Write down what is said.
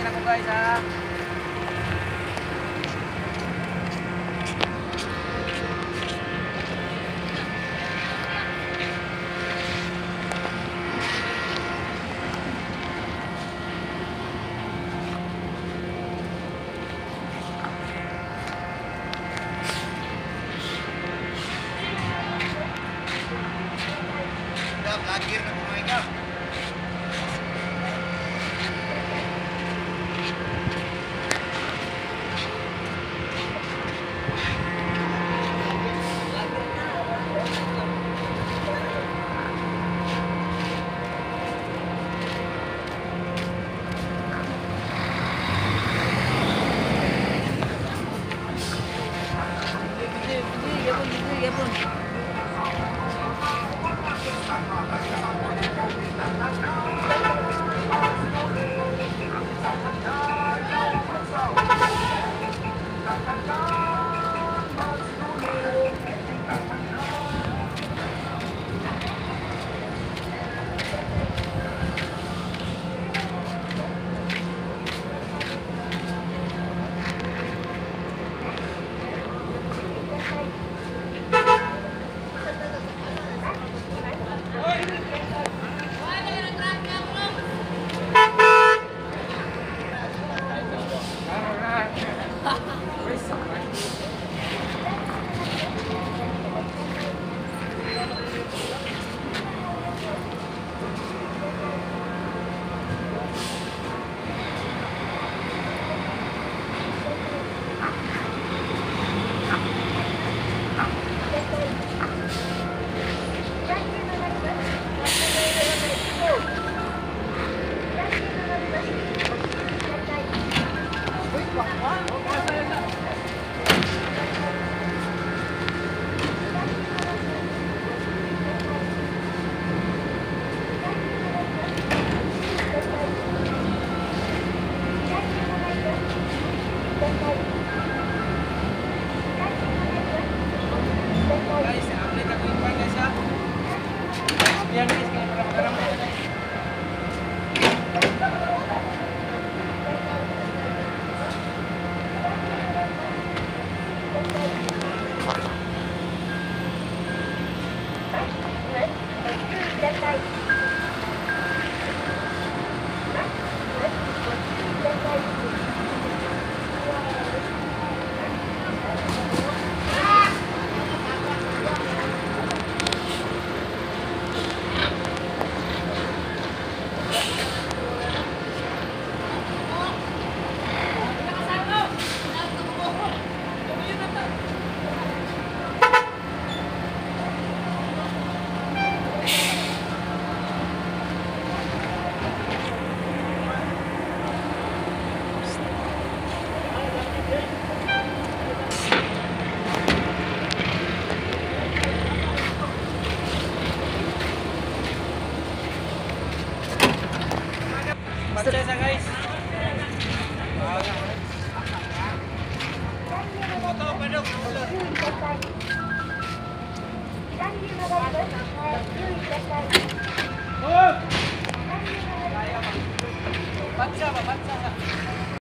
Bilangin ako guys ha. Udah, Guys, Guys. Ito,